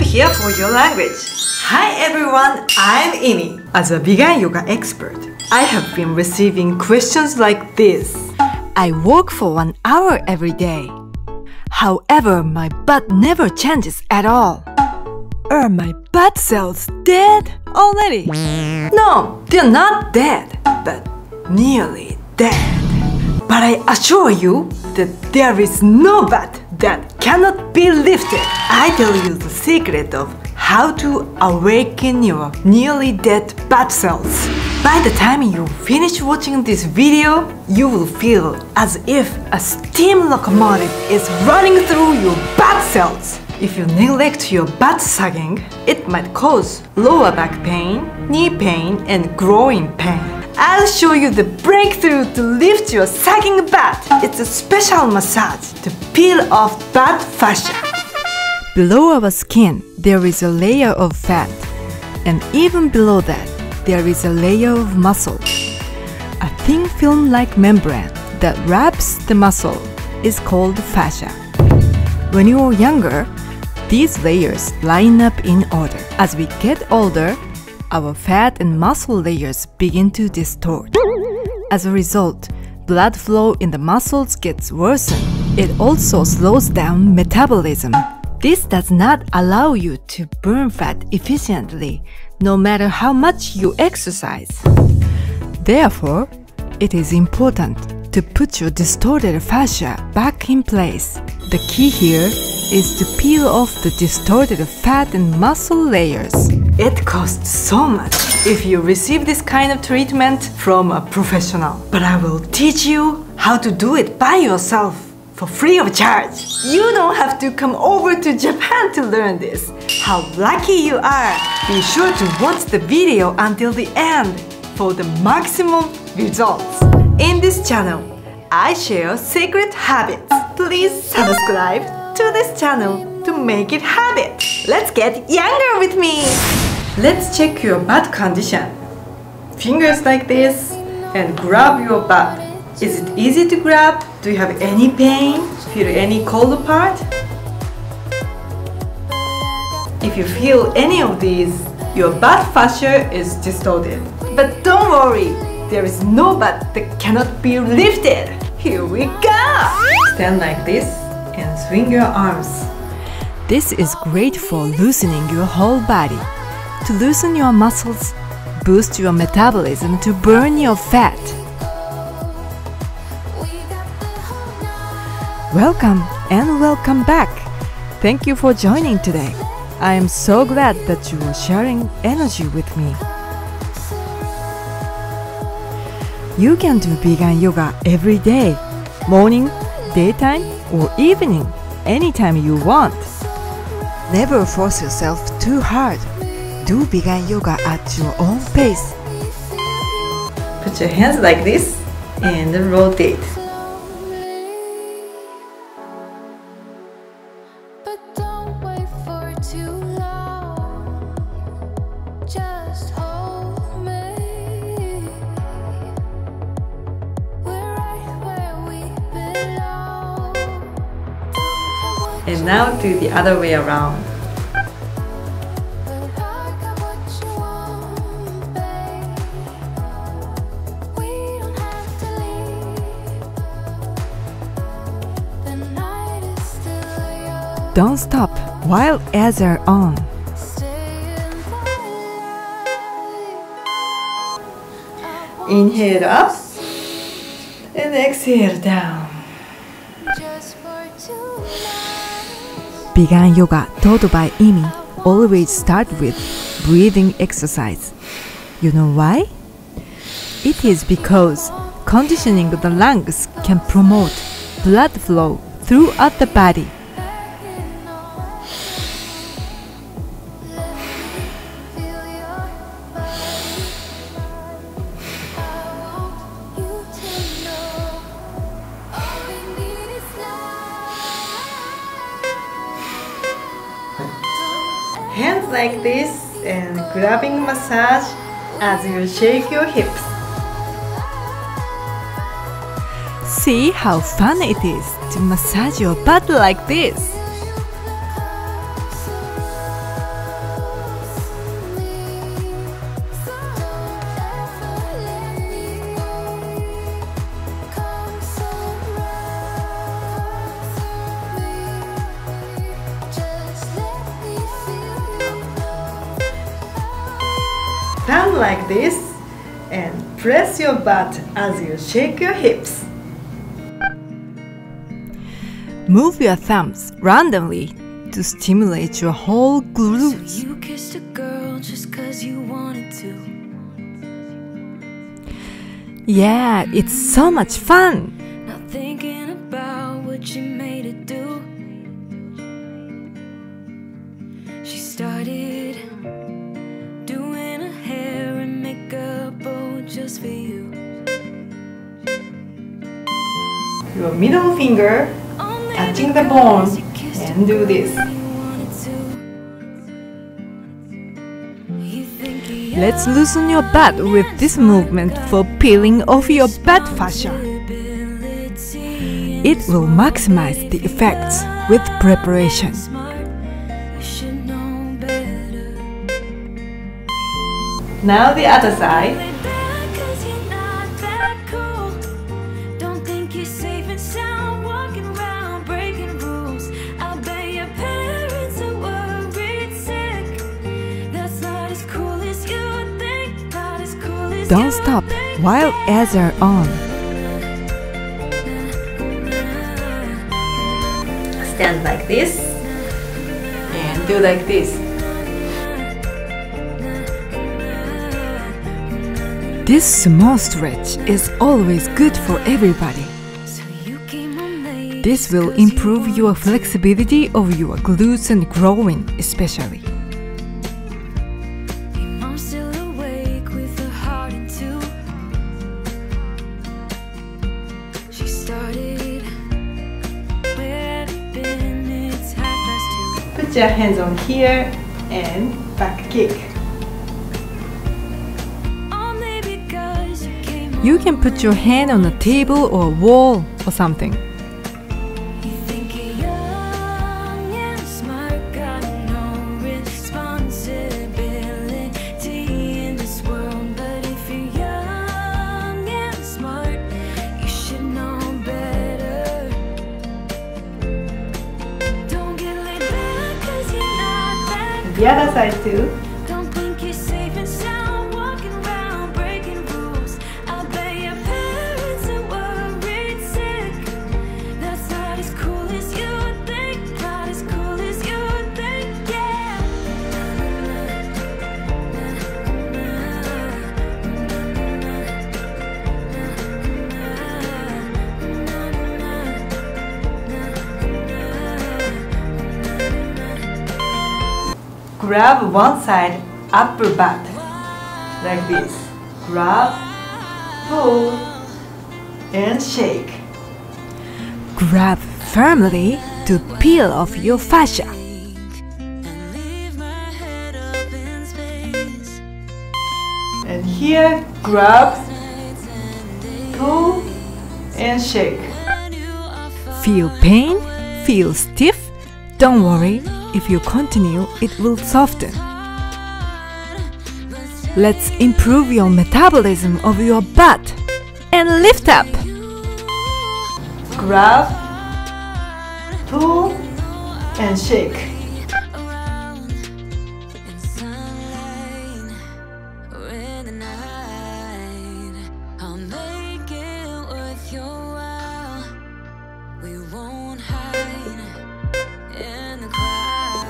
here for your language. Hi everyone, I'm Imi. As a Bigan yoga expert, I have been receiving questions like this. I walk for one hour every day. However, my butt never changes at all. Are my butt cells dead already? No, they're not dead, but nearly dead. But I assure you that there is no butt that cannot be lifted. I tell you the secret of how to awaken your nearly dead butt cells. By the time you finish watching this video, you will feel as if a steam locomotive is running through your butt cells. If you neglect your butt sagging, it might cause lower back pain, knee pain, and groin pain. I'll show you the breakthrough to lift your sagging butt. It's a special massage to peel off butt fascia. Below our skin, there is a layer of fat, and even below that, there is a layer of muscle. A thin film like membrane that wraps the muscle is called fascia. When you are younger, these layers line up in order. As we get older, our fat and muscle layers begin to distort. As a result, blood flow in the muscles gets worsened. It also slows down metabolism. This does not allow you to burn fat efficiently, no matter how much you exercise. Therefore, it is important to put your distorted fascia back in place. The key here is to peel off the distorted fat and muscle layers. It costs so much if you receive this kind of treatment from a professional. But I will teach you how to do it by yourself for free of charge. You don't have to come over to Japan to learn this. How lucky you are! Be sure to watch the video until the end for the maximum results. In this channel, I share secret habits. Please subscribe to this channel to make it habit. Let's get younger with me. Let's check your butt condition. Fingers like this and grab your butt. Is it easy to grab? Do you have any pain? Feel any cold part? If you feel any of these, your butt fascia is distorted. But don't worry, there is no butt that cannot be lifted. Here we go! Stand like this and swing your arms. This is great for loosening your whole body. To loosen your muscles, boost your metabolism to burn your fat. Welcome and welcome back. Thank you for joining today. I am so glad that you are sharing energy with me. You can do Bigan yoga every day, morning, daytime, or evening, anytime you want. Never force yourself too hard. Do Bigan yoga at your own pace. Put your hands like this and rotate. But don't wait for too now do the other way around. But I got what you want, babe. We don't have to leave. The night is still young. Don't stop while ads are on. Inhale up and exhale down. Bigan yoga taught by Imi always start with breathing exercise. You know why? It is because conditioning the lungs can promote blood flow throughout the body. And grabbing massage as you shake your hips. See how fun it is to massage your butt like this. Stand like this and press your butt as you shake your hips. Move your thumbs randomly to stimulate your whole glutes. You kissed a girl just cause you wanted to. Yeah, it's so much fun. Not thinking about what you made it do. Your middle finger touching the bone you kissed a and do this. girl you wanted to. You think you're Let's loosen your butt with this movement for peeling off your butt fascia. It will maximize the effects with preparation. Now the other side. Don't stop while ads are on. Stand like this and do like this. This small stretch is always good for everybody. This will improve your flexibility of your glutes and groin, especially. Your hands on here and back kick. You can put your hand on a table or a wall or something. The other side too. Grab one side upper back like this. Grab, pull, and shake. Grab firmly to peel off your fascia. And leave my head up in space. And here, grab, pull, and shake. I knew I felt Feel pain? Feel stiff? Don't worry, if you continue, it will soften. Let's improve your metabolism of your butt and lift up. Grab, pull, and shake.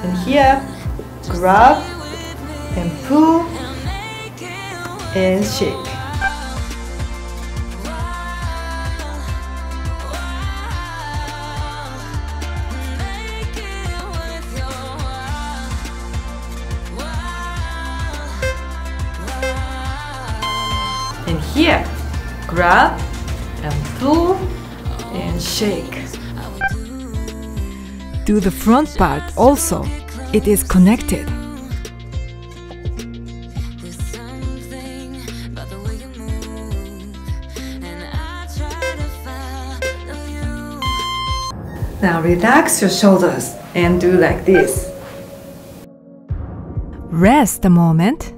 And here, grab, and pull, and shake. And here, grab, and pull, and shake. Do the front part also. It is connected. There's something about the way you move, and I try to follow you. Now relax your shoulders and do like this. Rest a moment.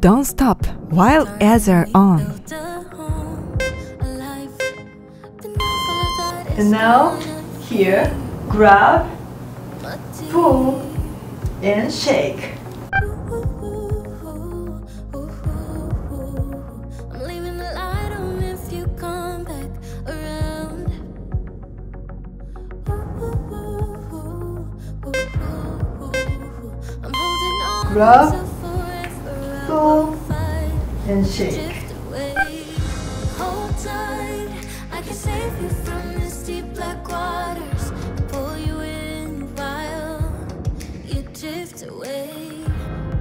Don't stop while ads are on. And now, here, grab, pull, and shake. I'm and shake. drift away. Hold tight. I can save you from this deep black waters. Pull you in while you drift away.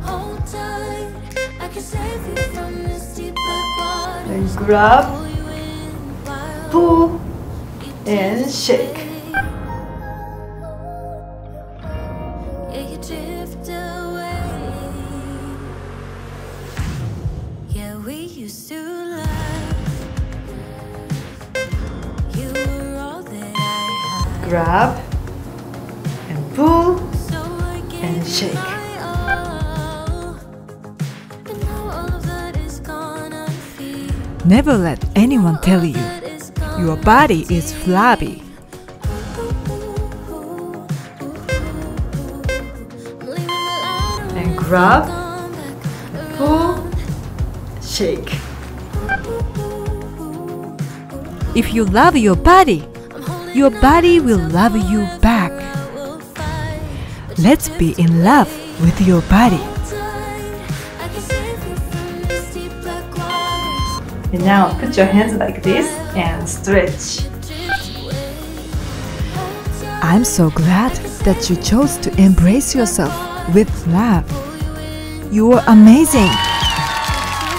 Hold tight. I can save you from this deep black waters. And grab, Pull you in while pull, you and shake. Grab, and pull, and shake. And Never let anyone tell you your body is flabby. and grab, pull, shake. If you love your body, your body will love you back. Let's be in love with your body. And now put your hands like this and stretch. I'm so glad that you chose to embrace yourself with love. You are amazing.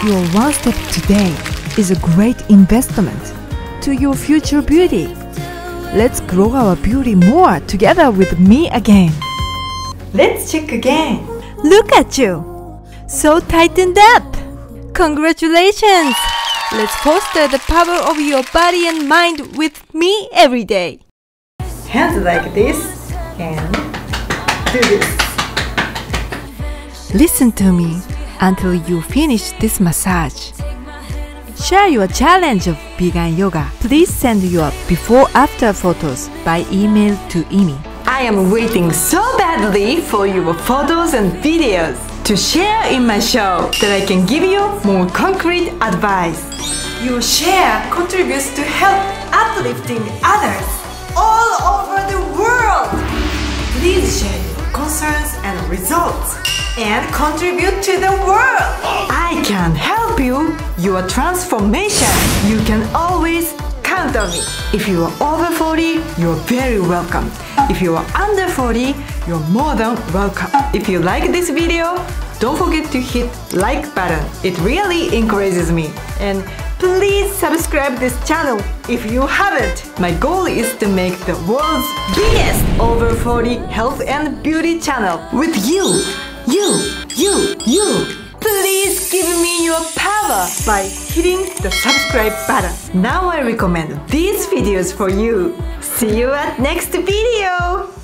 Your one step today is a great investment to your future beauty. Let's grow our beauty more together with me again. Let's check again. Look at you! So tightened up! Congratulations! Let's foster the power of your body and mind with me every day. Hands like this and do this. Listen to me until you finish this massage. Share your challenge of Bigan yoga. Please send your before after photos by email to Imi. I am waiting so badly for your photos and videos to share in my show that I can give you more concrete advice. Your share contributes to help uplifting others all over the world. Please share your concerns results and contribute to the world. I can help you your transformation. You can always count on me. If you are over 40, you're very welcome. If you are under 40, you're more than welcome. If you like this video, don't forget to hit like button. It really encourages me. And please subscribe this channel if you haven't. My goal is to make the world's biggest over 40 health and beauty channel with you. You, you, you. Please give me your power by hitting the subscribe button. Now I recommend these videos for you. See you at next video.